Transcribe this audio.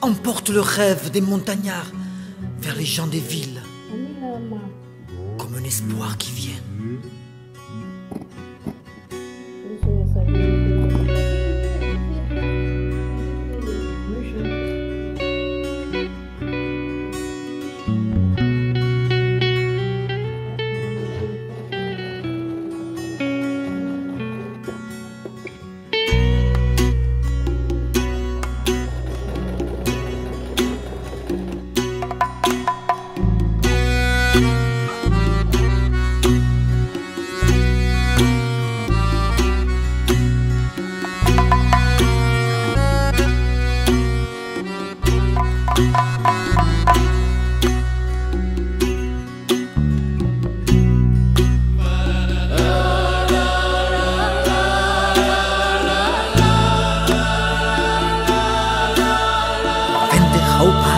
emporte le rêve des montagnards vers les gens des villes, comme un espoir qui vient. hope.